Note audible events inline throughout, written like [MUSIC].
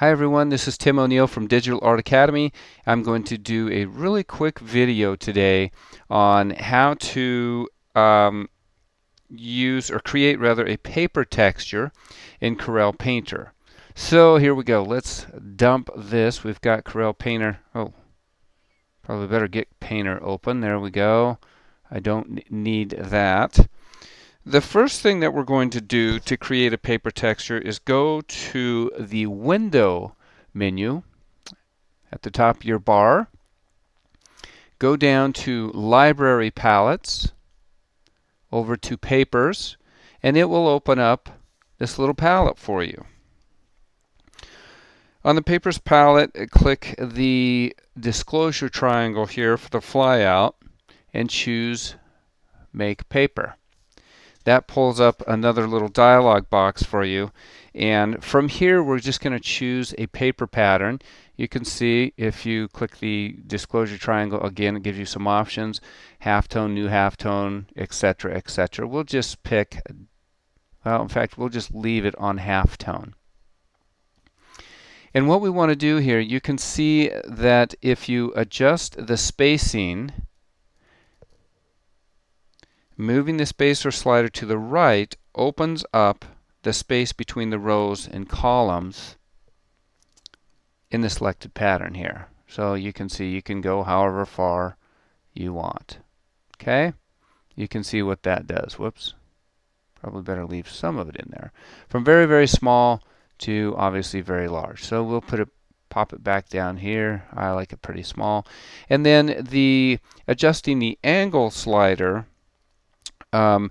Hi everyone, this is Tim O'Neill from Digital Art Academy. I'm going to do a really quick video today on how to um, use or create rather a paper texture in Corel Painter. So here we go. Let's dump this. We've got Corel Painter. Oh, probably better get Painter open. There we go. I don't need that. The first thing that we're going to do to create a paper texture is go to the Window menu at the top of your bar. Go down to Library Palettes, over to Papers, and it will open up this little palette for you. On the Papers palette, click the disclosure triangle here for the flyout and choose Make Paper that pulls up another little dialog box for you. And from here, we're just going to choose a paper pattern. You can see if you click the disclosure triangle, again, it gives you some options, halftone, new halftone, etc., etc. We'll just pick, well, in fact, we'll just leave it on halftone. And what we want to do here, you can see that if you adjust the spacing, Moving the spacer slider to the right opens up the space between the rows and columns in the selected pattern here. So you can see you can go however far you want. Okay? You can see what that does. Whoops. Probably better leave some of it in there. From very, very small to obviously very large. So we'll put it pop it back down here. I like it pretty small. And then the adjusting the angle slider um,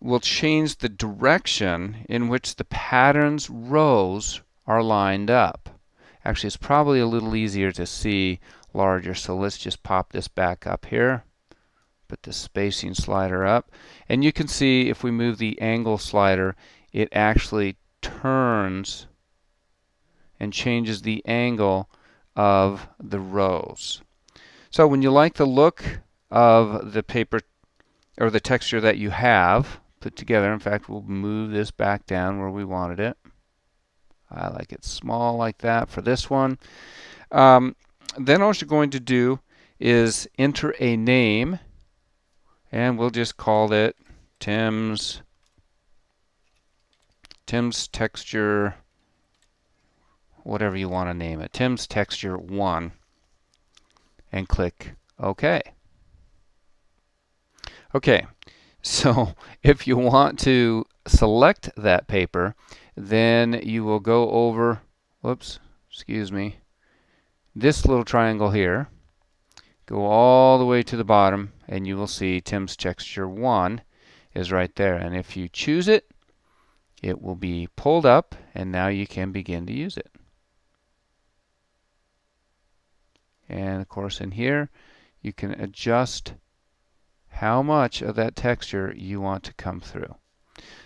will change the direction in which the pattern's rows are lined up. Actually, it's probably a little easier to see larger, so let's just pop this back up here. Put the spacing slider up. And you can see if we move the angle slider, it actually turns and changes the angle of the rows. So when you like the look of the paper or the texture that you have put together. In fact, we'll move this back down where we wanted it. I like it small like that for this one. Um, then all you're going to do is enter a name and we'll just call it Tim's Tim's texture whatever you want to name it Tim's texture 1 and click OK. Okay, [LAUGHS] so if you want to select that paper, then you will go over, whoops, excuse me, this little triangle here, go all the way to the bottom, and you will see Tim's Texture 1 is right there. And if you choose it, it will be pulled up, and now you can begin to use it. And of course in here, you can adjust how much of that texture you want to come through.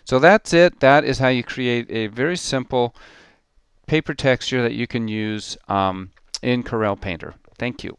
So that's it. That is how you create a very simple paper texture that you can use um, in Corel Painter. Thank you.